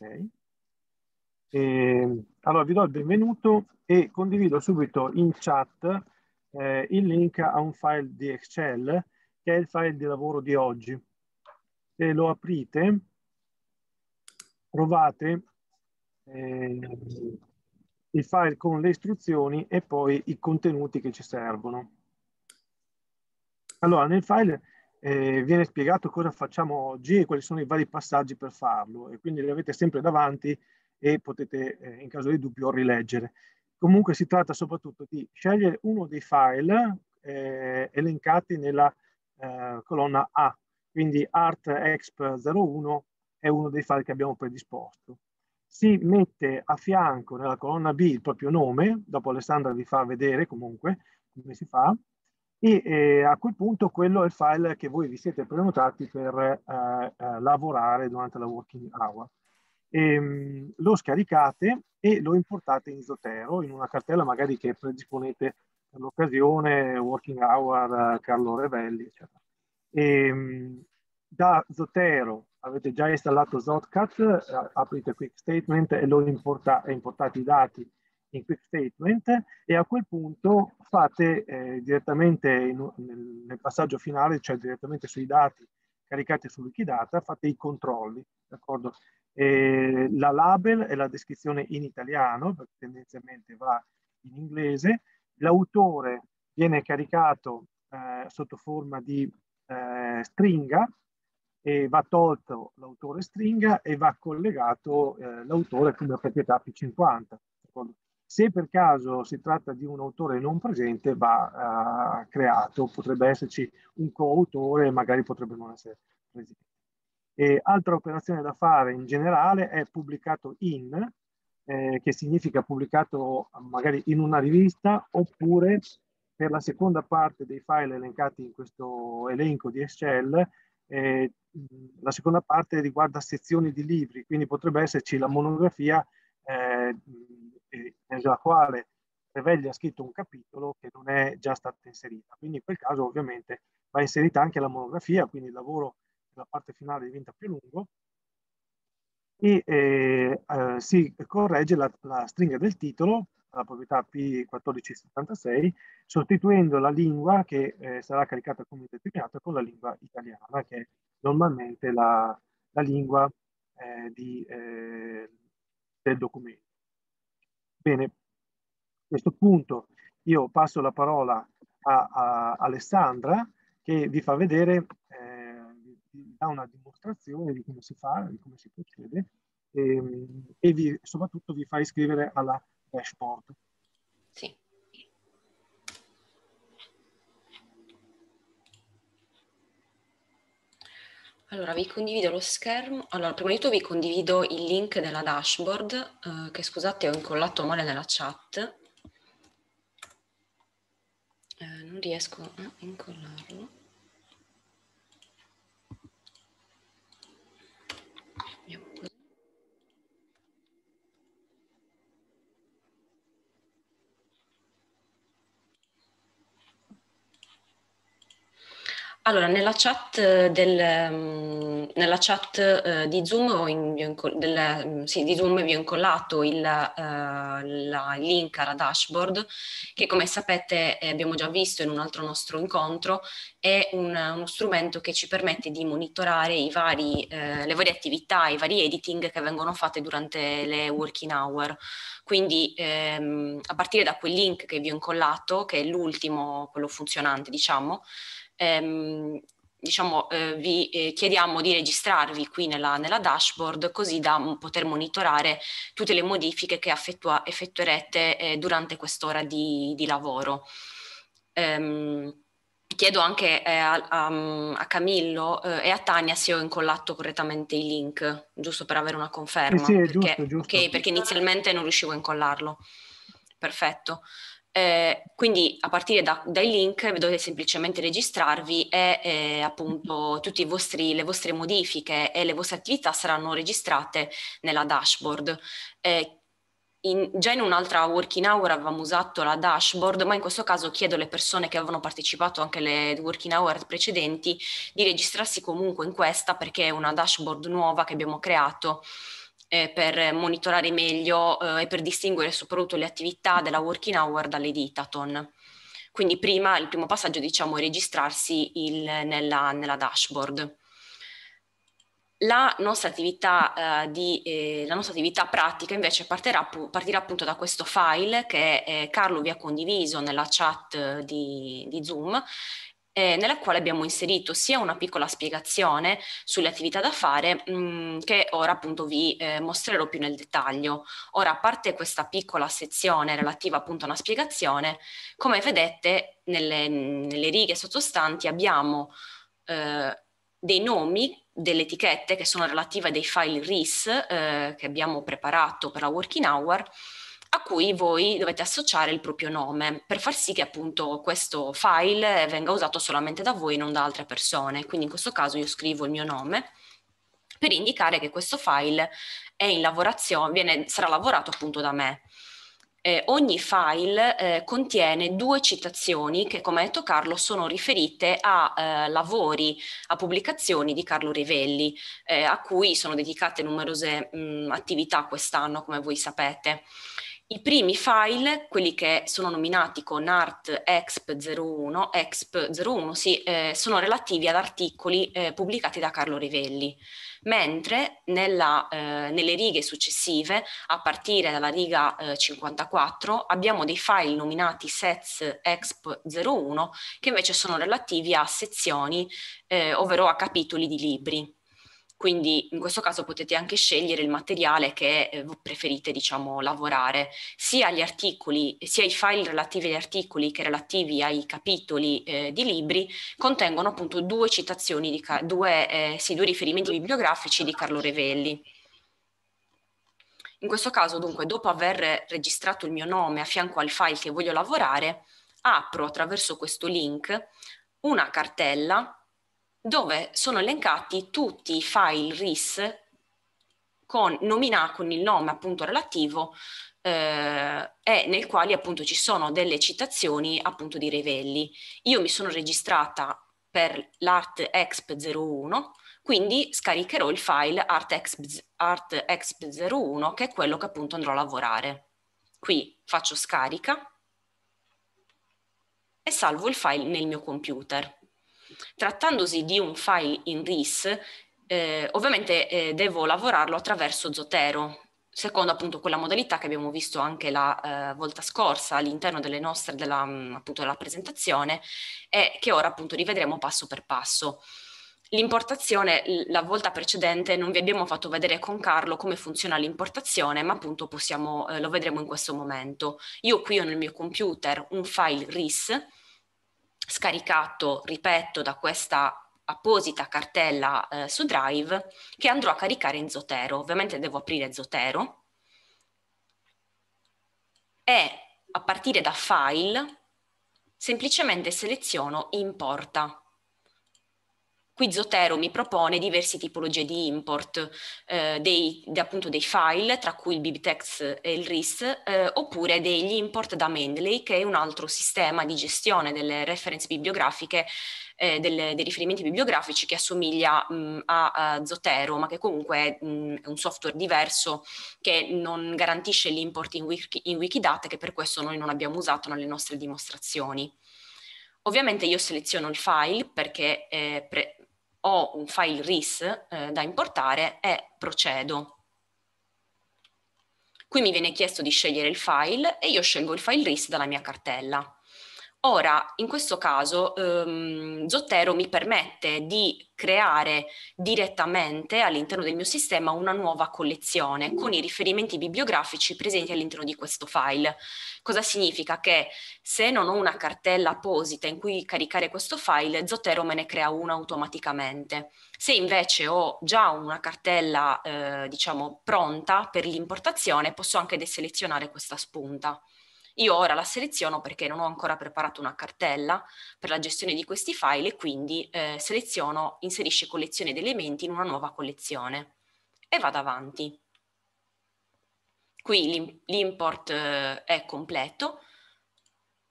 Ok. E, allora vi do il benvenuto e condivido subito in chat eh, il link a un file di Excel che è il file di lavoro di oggi. Se lo aprite, trovate eh, il file con le istruzioni e poi i contenuti che ci servono. Allora, nel file eh, viene spiegato cosa facciamo oggi e quali sono i vari passaggi per farlo e quindi li avete sempre davanti e potete eh, in caso di dubbio rileggere. Comunque si tratta soprattutto di scegliere uno dei file eh, elencati nella eh, colonna A, quindi ArtExp01 è uno dei file che abbiamo predisposto. Si mette a fianco nella colonna B il proprio nome, dopo Alessandra vi fa vedere comunque come si fa, e eh, a quel punto quello è il file che voi vi siete prenotati per eh, eh, lavorare durante la working hour. E, ehm, lo scaricate e lo importate in Zotero, in una cartella magari che predisponete per l'occasione, working hour, Carlo Revelli, eccetera. E, ehm, da Zotero avete già installato Zotcat, eh, aprite Quick Statement e lo importa, e importate i dati in Quick Statement e a quel punto fate eh, direttamente in, nel, nel, passaggio finale, cioè direttamente sui dati caricati su Wikidata, fate i controlli, d'accordo? la label è la descrizione in italiano, perché tendenzialmente va in inglese, l'autore viene caricato eh, sotto forma di eh, stringa e va tolto l'autore stringa e va collegato eh, l'autore come proprietà P50. Se per caso si tratta di un autore non presente, va uh, creato, potrebbe esserci un coautore, magari potrebbe non essere presente. E altra operazione da fare in generale è pubblicato in, eh, che significa pubblicato magari in una rivista oppure per la seconda parte dei file elencati in questo elenco di Excel eh, la seconda parte riguarda sezioni di libri, quindi potrebbe esserci la monografia eh, nella quale Revelli ha scritto un capitolo che non è già stata inserita. Quindi in quel caso ovviamente va inserita anche la monografia, quindi il lavoro nella parte finale diventa più lungo e eh, eh, si corregge la, la stringa del titolo la proprietà P1476, sostituendo la lingua che eh, sarà caricata come determinata con la lingua italiana, che è normalmente la, la lingua eh, di, eh, del documento. Bene, a questo punto io passo la parola a, a Alessandra che vi fa vedere, eh, vi dà una dimostrazione di come si fa, di come si procede e, ehm, e vi, soprattutto vi fa iscrivere alla dashboard. Sì. Allora, vi condivido lo schermo. Allora, prima di tutto vi condivido il link della dashboard, eh, che scusate ho incollato male nella chat. Eh, non riesco a incollarlo. Allora, nella chat, eh, del, mm, nella chat uh, di, Zoom del, mm, sì, di, Zoom vi ho incollato il, uh, la, link alla dashboard che come sapete eh, abbiamo già visto in un altro nostro incontro è un, uno strumento che ci permette di monitorare vari, le varie attività, i vari editing che vengono fatte durante le working hour. Quindi ehm, a partire da quel link che vi ho incollato, che è l'ultimo, quello funzionante diciamo, ehm, diciamo, eh, vi eh, chiediamo di registrarvi qui nella, nella, dashboard così da poter monitorare tutte le modifiche che effettua, effettuerete eh, durante quest'ora di, di lavoro. Ehm, chiedo anche eh, a, a, a, Camillo eh, e a Tania se ho incollato correttamente i link, giusto per avere una conferma. Sì, sì, perché, giusto, giusto. Okay, perché inizialmente non riuscivo a incollarlo. Perfetto. Eh, quindi a partire da, dai link dovete semplicemente registrarvi e eh, appunto tutte le vostre modifiche e le vostre attività saranno registrate nella dashboard. Eh, in, già in un'altra working hour avevamo usato la dashboard, ma in questo caso chiedo alle persone che avevano partecipato anche alle working hour precedenti di registrarsi comunque in questa perché è una dashboard nuova che abbiamo creato eh, per monitorare meglio eh, e per distinguere soprattutto le attività della working hour dalle ditaton. Quindi prima, il primo passaggio diciamo è registrarsi il, nella, nella dashboard. La nostra, attività, eh, di, eh, la nostra attività pratica invece partirà, partirà, appunto da questo file che eh, Carlo vi ha condiviso nella chat di, di Zoom eh, nella quale abbiamo inserito sia una piccola spiegazione sulle attività da fare mh, mm, che ora appunto vi eh, mostrerò più nel dettaglio. Ora, a parte questa piccola sezione relativa appunto a una spiegazione, come vedete nelle, nelle righe sottostanti abbiamo eh, dei nomi delle etichette che sono relative a dei file RIS eh, che abbiamo preparato per la working hour a cui voi dovete associare il proprio nome per far sì che appunto questo file venga usato solamente da voi e non da altre persone. Quindi in questo caso io scrivo il mio nome per indicare che questo file viene, sarà lavorato appunto da me. Eh, ogni file eh, contiene due citazioni che, come ha detto Carlo, sono riferite a eh, lavori, a pubblicazioni di Carlo Rivelli, eh, a cui sono dedicate numerose mh, attività quest'anno, come voi sapete. I primi file, quelli che sono nominati con art exp01, exp01 sì, eh, sono relativi ad articoli eh, pubblicati da Carlo Rivelli, mentre nella, eh, nelle righe successive, a partire dalla riga 54, eh, abbiamo dei file nominati sets exp01 che invece sono relativi a sezioni, eh, ovvero a capitoli di libri. Quindi in questo caso potete anche scegliere il materiale che eh, preferite diciamo, lavorare, sia gli articoli, sia i file relativi agli articoli che relativi ai capitoli eh, di libri contengono appunto due citazioni, di, due, eh, sì, due riferimenti bibliografici di Carlo Revelli. In questo caso dunque dopo aver registrato il mio nome a fianco al file che voglio lavorare, apro attraverso questo link una cartella dove sono elencati tutti i file RIS con, nomina, con il nome appunto relativo eh, e nel quale appunto ci sono delle citazioni appunto di Revelli. Io mi sono registrata per l'ArtExp01, quindi scaricherò il file ArtExp01 che è quello che appunto andrò a lavorare. Qui faccio scarica e salvo il file nel mio computer. Trattandosi di un file in RIS, eh, ovviamente eh, devo lavorarlo attraverso Zotero, secondo appunto quella modalità che abbiamo visto anche la eh, volta scorsa all'interno delle nostre, della, mm, appunto della presentazione e che ora appunto rivedremo passo per passo. L'importazione, la volta precedente non vi abbiamo fatto vedere con Carlo come funziona l'importazione, ma appunto possiamo, eh, lo vedremo in questo momento. Io qui ho nel mio computer un file RIS scaricato, ripeto, da questa apposita cartella eh, su Drive che andrò a caricare in Zotero. Ovviamente devo aprire Zotero e a partire da File semplicemente seleziono Importa. Qui Zotero mi propone diverse tipologie di import, eh, dei, de, appunto dei file, tra cui il BibTeX e il RIS, eh, oppure degli import da Mendeley, che è un altro sistema di gestione delle reference bibliografiche, eh, delle, dei riferimenti bibliografici che assomiglia mh, a, a, Zotero, ma che comunque mh, è un software diverso che non garantisce l'import in, wiki, in Wikidata, che per questo noi non abbiamo usato nelle nostre dimostrazioni. Ovviamente io seleziono il file perché eh, pre- ho un file RIS eh, da importare e procedo. Qui mi viene chiesto di scegliere il file e io scelgo il file RIS dalla mia cartella. Ora, in questo caso, ehm, Zotero mi permette di creare direttamente all'interno del mio sistema una nuova collezione con i riferimenti bibliografici presenti all'interno di questo file. Cosa significa? Che se non ho una cartella apposita in cui caricare questo file, Zotero me ne crea una automaticamente. Se invece ho già una cartella, eh, diciamo, pronta per l'importazione, posso anche deselezionare questa spunta. Io ora la seleziono perché non ho ancora preparato una cartella per la gestione di questi file e quindi eh, seleziono inserisci collezione di elementi in una nuova collezione e vado avanti. Qui l'import eh, è completo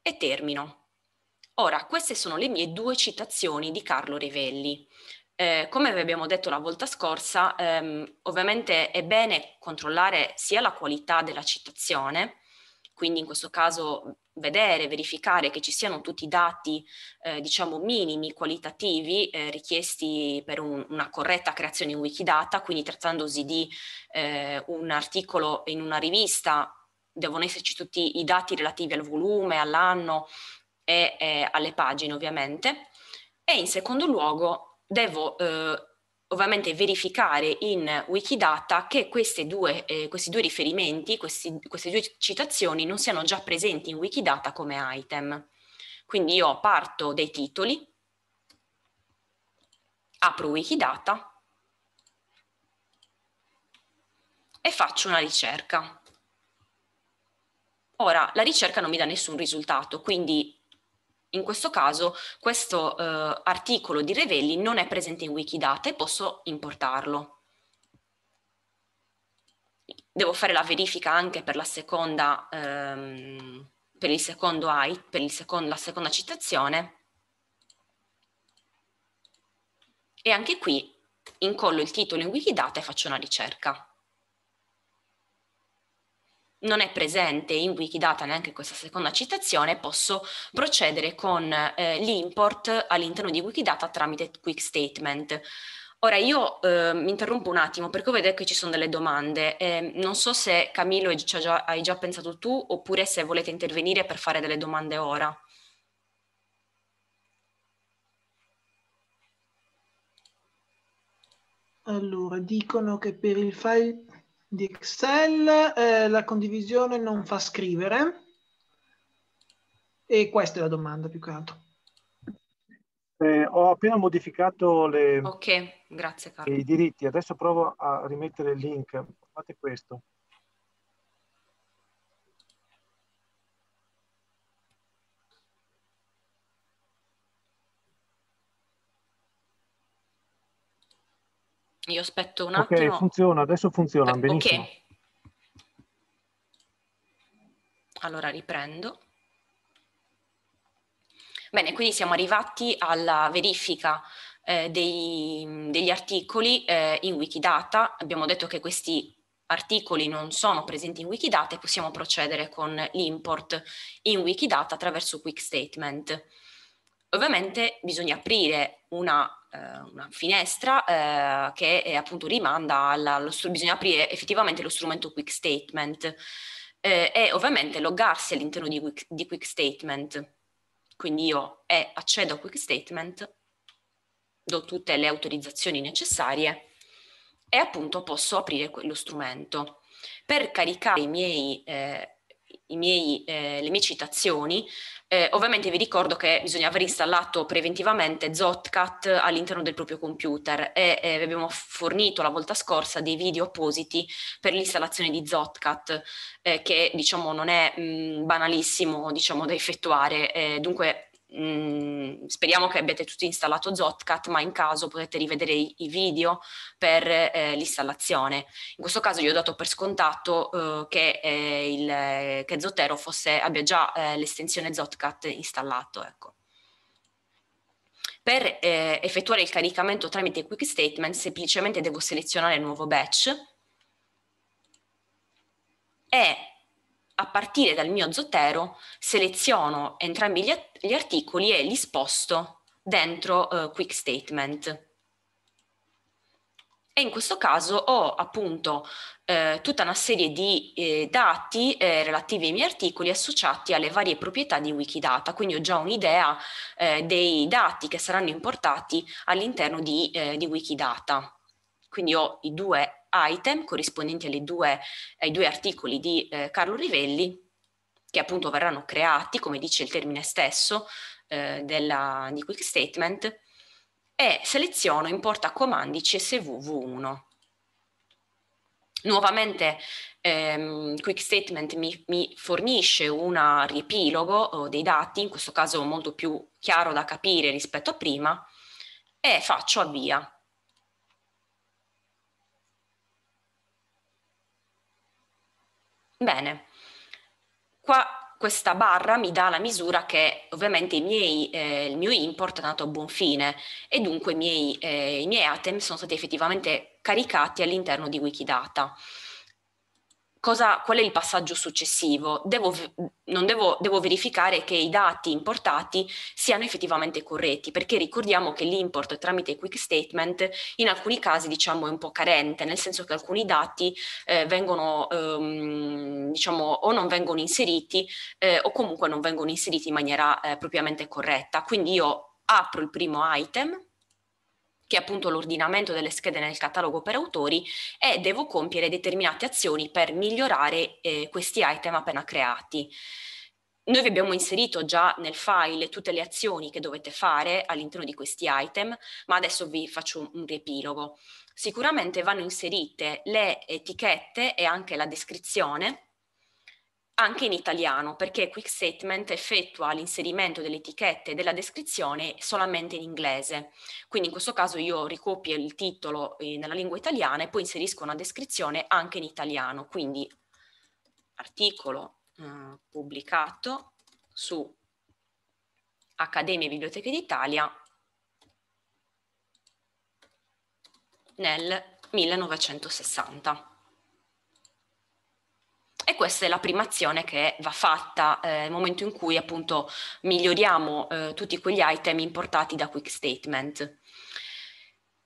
e termino. Ora, queste sono le mie due citazioni di Carlo Revelli. Eh, come vi abbiamo detto la volta scorsa, ehm, ovviamente è bene controllare sia la qualità della citazione, quindi in questo caso vedere, verificare che ci siano tutti i dati, eh, diciamo, minimi, qualitativi eh, richiesti per un, una corretta creazione in Wikidata, quindi trattandosi di eh, un articolo in una rivista, devono esserci tutti i dati relativi al volume, all'anno e alle pagine ovviamente. E in secondo luogo devo eh, ovviamente verificare in Wikidata che due, eh, questi due riferimenti, questi, queste due citazioni non siano già presenti in Wikidata come item. Quindi io parto dai titoli, apro Wikidata e faccio una ricerca. Ora, la ricerca non mi dà nessun risultato, quindi in questo caso questo eh, articolo di Revelli non è presente in Wikidata e posso importarlo. Devo fare la verifica anche per la seconda, ehm, per il secondo per il secondo, la seconda citazione. E anche qui incollo il titolo in Wikidata e faccio una ricerca non è presente in Wikidata neanche questa seconda citazione, posso procedere con eh, l'import all'interno di Wikidata tramite Quick Statement. Ora io eh, mi interrompo un attimo perché vedo che ci sono delle domande. Eh, non so se Camillo già, hai già pensato tu oppure se volete intervenire per fare delle domande ora. Allora, dicono che per il file di Excel, eh, la condivisione non fa scrivere. E questa è la domanda più che altro. Eh, ho appena modificato le, okay, grazie, i diritti, adesso provo a rimettere il link. Fate questo. Io aspetto un attimo. Ok, funziona, adesso funziona eh, benissimo. Ok. Allora riprendo. Bene, quindi siamo arrivati alla verifica eh, dei, degli articoli eh, in Wikidata. Abbiamo detto che questi articoli non sono presenti in Wikidata e possiamo procedere con l'import in Wikidata attraverso Quick Statement. Ovviamente bisogna aprire una, una finestra eh, che è, appunto rimanda alla, allo, bisogna aprire effettivamente lo strumento Quick Statement eh, e ovviamente loggarsi all'interno di, di, Quick Statement. Quindi io eh, accedo a Quick Statement, do tutte le autorizzazioni necessarie e appunto posso aprire quello strumento. Per caricare i miei, eh, miei, eh, le mie citazioni eh, ovviamente vi ricordo che bisogna aver installato preventivamente Zotcat all'interno del proprio computer e eh, vi abbiamo fornito la volta scorsa dei video appositi per l'installazione di Zotcat eh, che diciamo non è mh, banalissimo diciamo, da effettuare, eh, dunque Mm, speriamo che abbiate tutti installato Zotcat, ma in caso potete rivedere i, i video per eh, l'installazione. In questo caso io ho dato per scontato eh, che, eh, il, che Zotero fosse, abbia già eh, l'estensione Zotcat installato. Ecco. Per eh, effettuare il caricamento tramite Quick Statement semplicemente devo selezionare il nuovo batch e a partire dal mio Zotero seleziono entrambi gli, gli articoli e li sposto dentro uh, Quick Statement. E in questo caso ho appunto eh, tutta una serie di eh, dati eh, relativi ai miei articoli associati alle varie proprietà di Wikidata, quindi ho già un'idea eh, dei dati che saranno importati all'interno di, eh, di Wikidata. Quindi ho i due item corrispondenti due, ai due articoli di eh, Carlo Rivelli che appunto verranno creati, come dice il termine stesso eh, della, di Quick Statement, e seleziono importa comandi CSV V1. Nuovamente ehm, Quick Statement mi, mi, fornisce un riepilogo dei dati, in questo caso molto più chiaro da capire rispetto a prima, e faccio avvia. Bene, qua questa barra mi dà la misura che ovviamente miei, eh, il mio import è andato a buon fine e dunque i miei, eh, i miei item sono stati effettivamente caricati all'interno di Wikidata cosa, qual è il passaggio successivo? Devo, devo, devo, verificare che i dati importati siano effettivamente corretti, perché ricordiamo che l'import tramite quick statement in alcuni casi diciamo è un po' carente, nel senso che alcuni dati eh, vengono ehm, diciamo o non vengono inseriti eh, o comunque non vengono inseriti in maniera eh, propriamente corretta. Quindi io apro il primo item che è appunto l'ordinamento delle schede nel catalogo per autori, e devo compiere determinate azioni per migliorare eh, questi item appena creati. Noi vi abbiamo inserito già nel file tutte le azioni che dovete fare all'interno di questi item, ma adesso vi faccio un, riepilogo. Sicuramente vanno inserite le etichette e anche la descrizione anche in italiano, perché Quick Statement effettua l'inserimento delle etichette e della descrizione solamente in inglese. Quindi in questo caso io ricopio il titolo eh, nella lingua italiana e poi inserisco una descrizione anche in italiano. Quindi articolo eh, pubblicato su Accademia e Biblioteche d'Italia nel 1960. E questa è la prima azione che va fatta eh, nel momento in cui appunto miglioriamo eh, tutti quegli item importati da Quick Statement.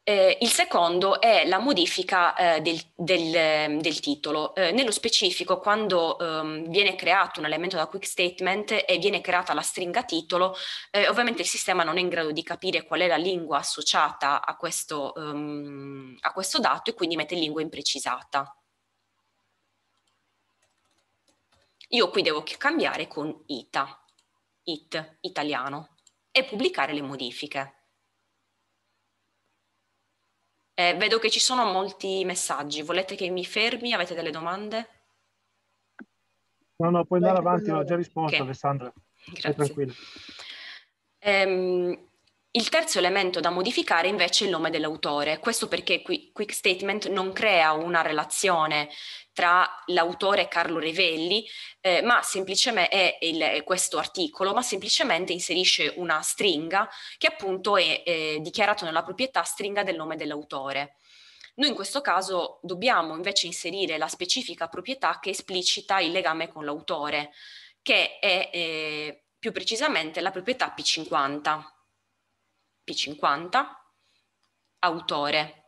Eh, il secondo è la modifica eh, del, del, del, titolo. Eh, nello specifico, quando ehm, viene creato un elemento da quick statement e viene creata la stringa titolo, eh, ovviamente il sistema non è in grado di capire qual è la lingua associata a questo, um, a questo dato e quindi mette lingua imprecisata. Io qui devo cambiare con ITA, IT, italiano, e pubblicare le modifiche. Eh, vedo che ci sono molti messaggi. Volete che mi fermi? Avete delle domande? No, no, puoi andare avanti, ho già risposto okay. Alessandra. Grazie. Ehm, il terzo elemento da modificare invece è il nome dell'autore. Questo perché Quick Statement non crea una relazione tra l'autore Carlo Revelli, eh, ma semplicemente è, il, è, questo articolo, ma semplicemente inserisce una stringa che appunto è, è dichiarato nella proprietà stringa del nome dell'autore. Noi in questo caso dobbiamo invece inserire la specifica proprietà che esplicita il legame con l'autore, che è eh, più precisamente la proprietà P50. P50, autore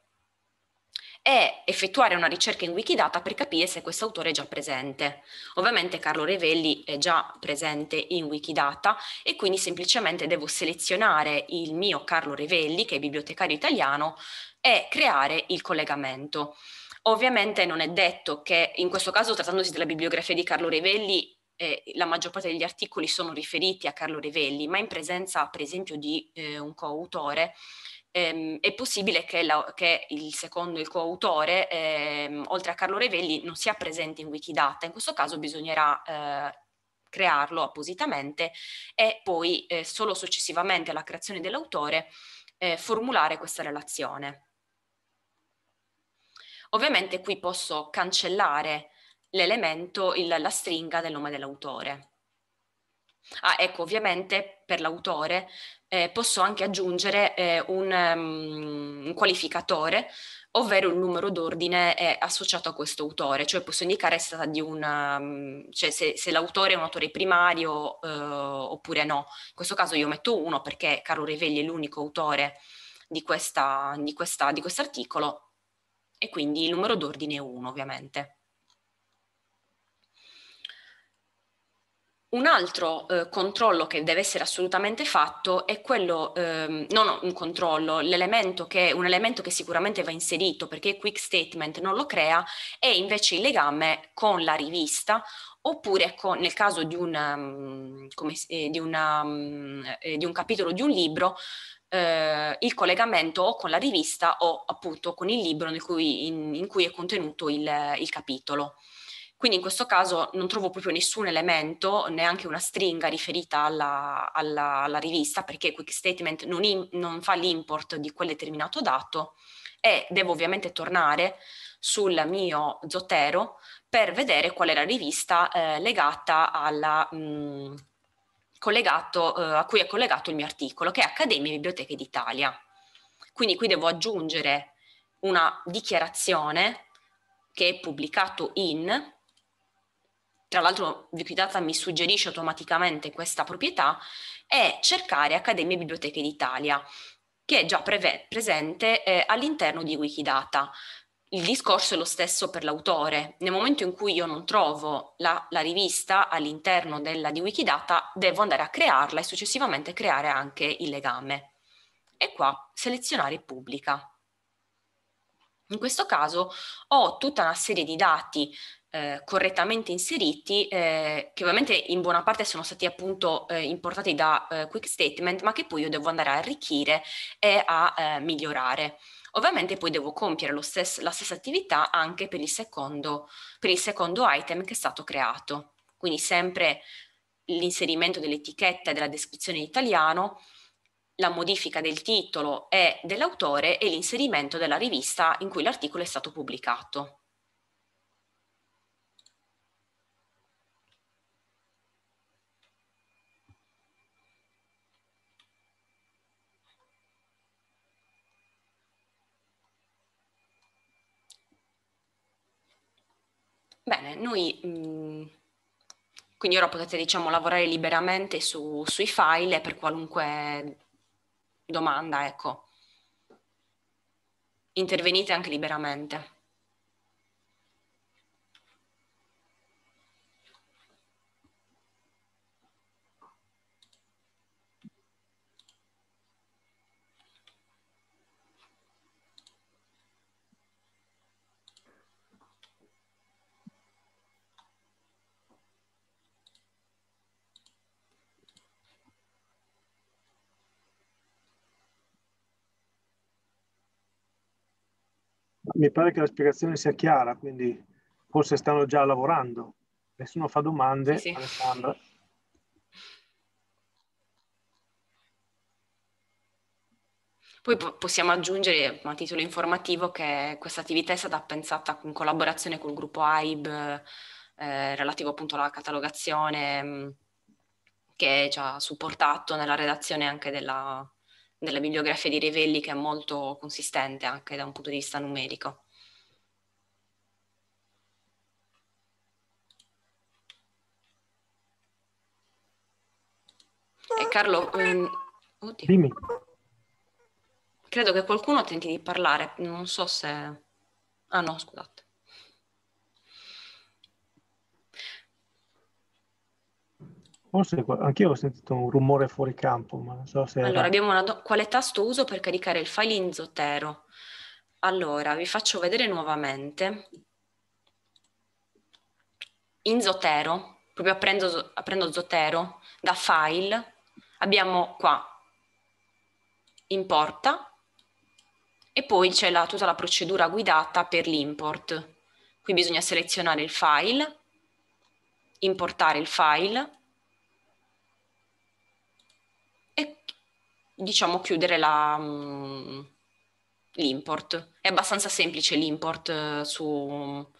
e effettuare una ricerca in Wikidata per capire se questo autore è già presente. Ovviamente Carlo Revelli è già presente in Wikidata e quindi semplicemente devo selezionare il mio Carlo Revelli, che è bibliotecario italiano, e creare il collegamento. Ovviamente non è detto che in questo caso trattandosi della bibliografia di Carlo Revelli eh, la maggior parte degli articoli sono riferiti a Carlo Revelli, ma in presenza per esempio di eh, un coautore ehm, è possibile che, la, che, il secondo, il coautore, ehm, oltre a Carlo Revelli, non sia presente in Wikidata. In questo caso bisognerà eh, crearlo appositamente e poi eh, solo successivamente alla creazione dell'autore eh, formulare questa relazione. Ovviamente qui posso cancellare l'elemento, la stringa del nome dell'autore. Ah, ecco, ovviamente per l'autore eh, posso anche aggiungere eh, un, um, un, qualificatore, ovvero il numero d'ordine è associato a questo autore, cioè posso indicare una, um, cioè se, se l'autore è un autore primario eh, oppure no. In questo caso io metto uno perché Carlo Revelli è l'unico autore di, questa, di, questa, di quest'articolo e quindi il numero d'ordine è uno ovviamente. Un altro eh, controllo che deve essere assolutamente fatto è quello, ehm, non un controllo, l'elemento che, un elemento che sicuramente va inserito perché Quick Statement non lo crea, è invece il legame con la rivista oppure con, nel caso di, una, um, come, eh, di, una, eh, di un capitolo di un libro, eh, il collegamento o con la rivista o appunto con il libro cui, in, in, cui è contenuto il, il capitolo. Quindi in questo caso non trovo proprio nessun elemento, neanche una stringa riferita alla, alla, alla rivista, perché Quick Statement non, in, non fa l'import di quel determinato dato e devo ovviamente tornare sul mio Zotero per vedere qual era la rivista eh, legata alla... Mh, mm, collegato, eh, a cui è collegato il mio articolo, che è Accademia e Biblioteche d'Italia. Quindi qui devo aggiungere una dichiarazione che è pubblicato in, tra l'altro Wikidata mi suggerisce automaticamente questa proprietà, e cercare Accademia Biblioteche d'Italia, che è già preve- presente eh, all'interno di Wikidata. Il discorso è lo stesso per l'autore. Nel momento in cui io non trovo la, la rivista all'interno della, di Wikidata, devo andare a crearla e successivamente creare anche il legame. E qua selezionare pubblica. In questo caso ho tutta una serie di dati eh, correttamente inseriti, eh, che ovviamente in buona parte sono stati appunto eh, importati da eh, Quick Statement, ma che poi io devo andare a arricchire e a eh, migliorare. Ovviamente poi devo compiere stesso, la stessa attività anche per il, secondo, per il secondo item che è stato creato. Quindi sempre l'inserimento dell'etichetta e della descrizione in italiano, la modifica del titolo e dell'autore e l'inserimento della rivista in cui l'articolo è stato pubblicato. Bene, noi mm, quindi ora potete diciamo lavorare liberamente su, sui file per qualunque domanda, ecco. Intervenite anche liberamente. Mi pare che la spiegazione sia chiara, quindi forse stanno già lavorando. Nessuno fa domande, sì, sì. Alessandra. Poi possiamo aggiungere a titolo informativo che questa attività è stata pensata in collaborazione col gruppo AIB eh, relativo appunto alla catalogazione mm, che ci ha supportato nella redazione anche della, della bibliografia di Revelli che è molto consistente anche da un punto di vista numerico. E Carlo, um, Dimmi. credo che qualcuno tenti di parlare, non so se... Ah no, scusate. Forse anch'io ho sentito un rumore fuori campo, ma non so se... Allora, era... abbiamo una do... quale tasto uso per caricare il file in Zotero? Allora, vi faccio vedere nuovamente. In Zotero, proprio aprendo, aprendo Zotero, da File, abbiamo qua Importa e poi c'è la, tutta la procedura guidata per l'import. Qui bisogna selezionare il file, importare il file, diciamo chiudere la, mm, l'import. È abbastanza semplice l'import eh, su...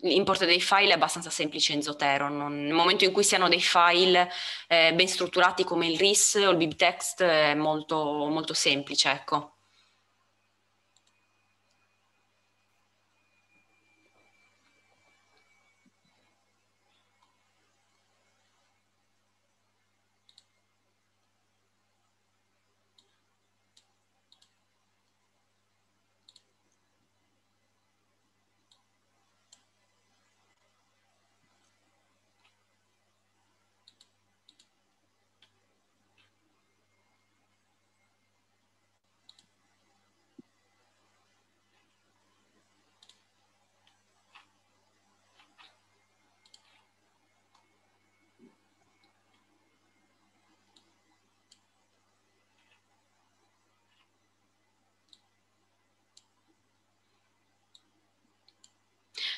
L'import dei file è abbastanza semplice in Zotero. Non, nel momento in cui siano dei file eh, ben strutturati come il RIS o il BibText è molto, molto semplice, ecco.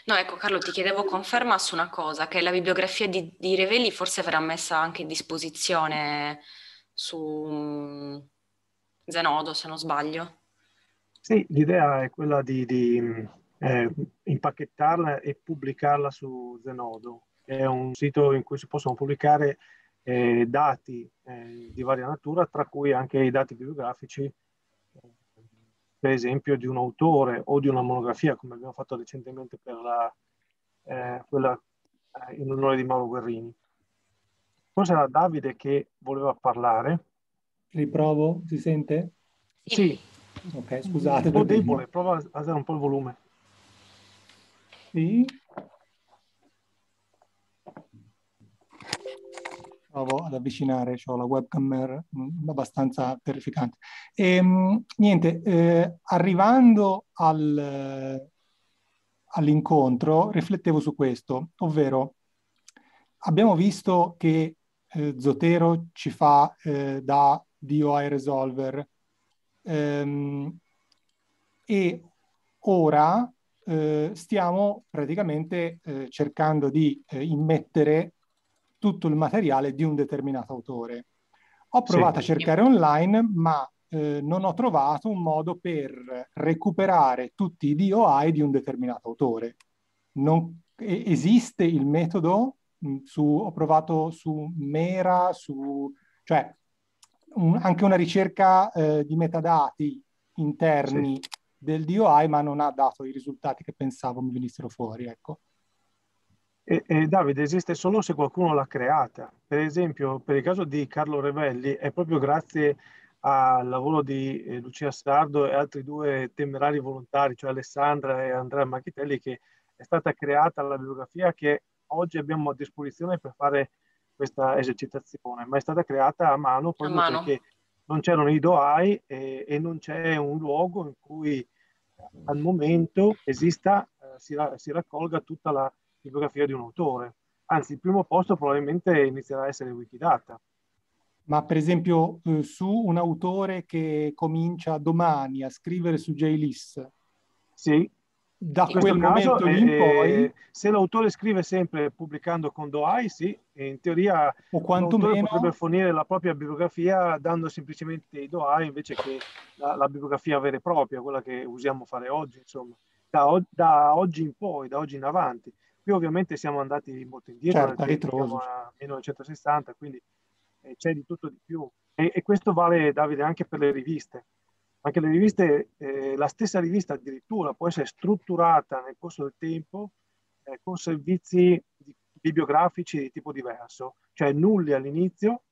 No, ecco Carlo, ti chiedevo conferma su una cosa, che la bibliografia di, di Revelli forse verrà messa anche in disposizione su um, Zenodo, se non sbaglio. Sì, l'idea è quella di, di eh, impacchettarla e pubblicarla su Zenodo. È un sito in cui si possono pubblicare eh, dati eh, di varia natura, tra cui anche i dati bibliografici, per esempio di un autore o di una monografia, come abbiamo fatto recentemente per la, eh, quella eh, in onore di Mauro Guerrini. Forse era Davide che voleva parlare. Riprovo, si sente? Sì. Ok, scusate. Un po' debole, prova a alzare un po' il volume. Sì. Provo ad avvicinare, ho la webcam mm, abbastanza terrificante. E, ehm, niente, eh, arrivando al, all'incontro riflettevo su questo, ovvero abbiamo visto che eh, Zotero ci fa eh, da DOI Resolver ehm, e ora eh, stiamo praticamente eh, cercando di eh, immettere tutto il materiale di un determinato autore. Ho provato sì. a cercare online, ma eh, non ho trovato un modo per recuperare tutti i DOI di un determinato autore. Non, esiste il metodo, mm, su, ho provato su Mera, su, cioè un, anche una ricerca eh, di metadati interni sì. del DOI, ma non ha dato i risultati che pensavo mi venissero fuori. Ecco. E, e, Davide esiste solo se qualcuno l'ha creata. Per esempio, per il caso di Carlo Revelli, è proprio grazie al lavoro di eh, Lucia Sardo e altri due temerari volontari, cioè Alessandra e Andrea Macchitelli, che è stata creata la bibliografia che oggi abbiamo a disposizione per fare questa esercitazione, ma è stata creata a mano proprio a mano. perché non c'erano i DOAI e, e, non c'è un luogo in cui al momento esista, eh, si, si raccolga tutta la bibliografia di un autore. Anzi, il primo posto probabilmente inizierà a essere Wikidata ma per esempio eh, su un autore che comincia domani a scrivere su JLIS, sì. da in quel momento caso, in eh, poi... Se l'autore scrive sempre pubblicando con DOAI, sì, in teoria o quantomeno potrebbe fornire la propria bibliografia dando semplicemente i DOAI invece che la, la, bibliografia vera e propria, quella che usiamo fare oggi, insomma, da, da, oggi in poi, da oggi in avanti. Qui ovviamente siamo andati molto indietro, certo, ritroso. a 1960, quindi e c'è di tutto di più. E, e, questo vale, Davide, anche per le riviste. Anche le riviste, eh, la stessa rivista addirittura può essere strutturata nel corso del tempo eh, con servizi di, bibliografici di tipo diverso, cioè nulli all'inizio.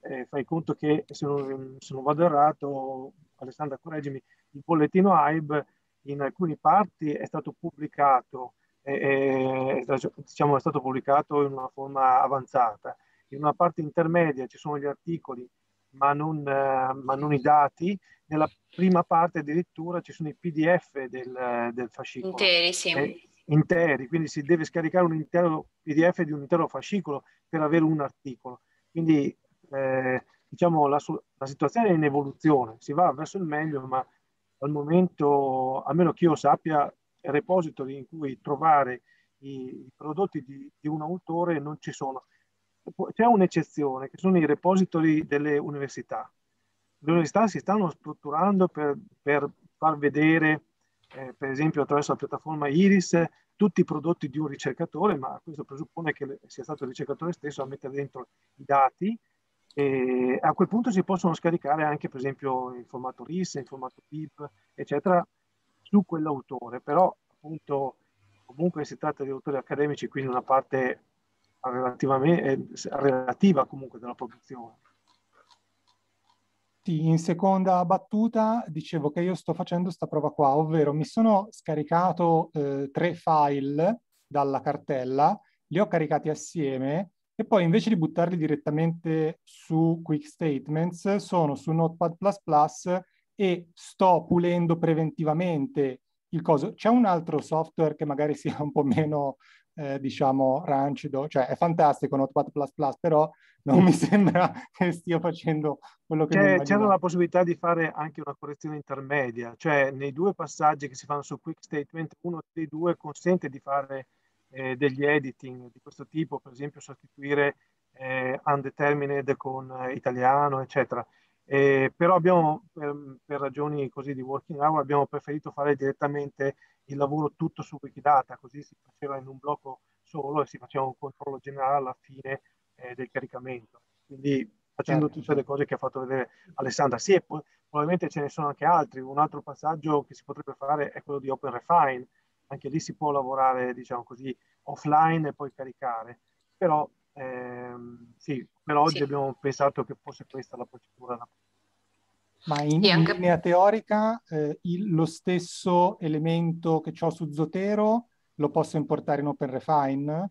Eh, fai conto che, se non, se non vado errato, Alessandra correggimi, il bollettino AIB in alcune parti è stato pubblicato, eh, diciamo, è stato pubblicato in una forma avanzata in una parte intermedia ci sono gli articoli ma non, eh, ma non i dati, nella prima parte addirittura ci sono i PDF del, del fascicolo. Interi, sì. Eh, interi, quindi si deve scaricare un intero PDF di un intero fascicolo per avere un articolo. Quindi eh, diciamo la, la, situazione è in evoluzione, si va verso il meglio, ma al momento, almeno che io sappia, repository in cui trovare i, prodotti di, di un autore non ci sono c'è un'eccezione, che sono i repository delle università. Le università si stanno strutturando per, per far vedere, eh, per esempio attraverso la piattaforma Iris, tutti i prodotti di un ricercatore, ma questo presuppone che sia stato il ricercatore stesso a mettere dentro i dati e a quel punto si possono scaricare anche per esempio in formato RIS, in formato PIP, eccetera, su quell'autore. Però appunto comunque si tratta di autori accademici, quindi una parte relativamente, relativa comunque della produzione. Sì, in seconda battuta dicevo che io sto facendo questa prova qua, ovvero mi sono scaricato eh, tre file dalla cartella, li ho caricati assieme e poi invece di buttarli direttamente su Quick Statements sono su Notepad++ e sto pulendo preventivamente il coso. C'è un altro software che magari sia un po' meno eh, diciamo, rancido, cioè è fantastico Notepad++, però non mi sembra che stia facendo quello che C'è, C'era la possibilità di fare anche una correzione intermedia, cioè nei due passaggi che si fanno su Quick Statement, uno dei due consente di fare eh, degli editing di questo tipo, per esempio sostituire eh, undetermined con italiano, eccetera. Eh, però abbiamo, per, per, ragioni così di working hour, abbiamo preferito fare direttamente il lavoro tutto su Wikidata, così si faceva in un blocco solo e si faceva un controllo generale alla fine eh, del caricamento. Quindi facendo certo, tutte certo. le cose che ha fatto vedere Alessandra. Sì, poi, probabilmente ce ne sono anche altri. Un altro passaggio che si potrebbe fare è quello di OpenRefine. Anche lì si può lavorare, diciamo così, offline e poi caricare. Però ehm, sì, per oggi sì. abbiamo pensato che fosse questa la procedura. Ma in, in linea teorica eh, il, lo stesso elemento che ho su Zotero lo posso importare in OpenRefine?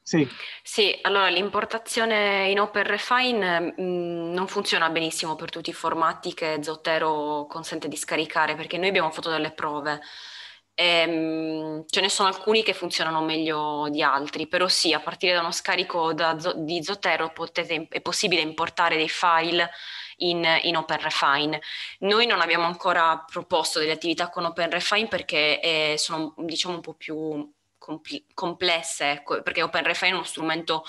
Sì. Sì, allora l'importazione in OpenRefine mh, mm, non funziona benissimo per tutti i formati che Zotero consente di scaricare perché noi abbiamo fatto delle prove. Ehm, ce ne sono alcuni che funzionano meglio di altri, però sì, a partire da uno scarico da, di Zotero potete, è possibile importare dei file in, in OpenRefine. Noi non abbiamo ancora proposto delle attività con OpenRefine perché eh, sono diciamo un po' più compl- complesse, ecco, perché OpenRefine è uno strumento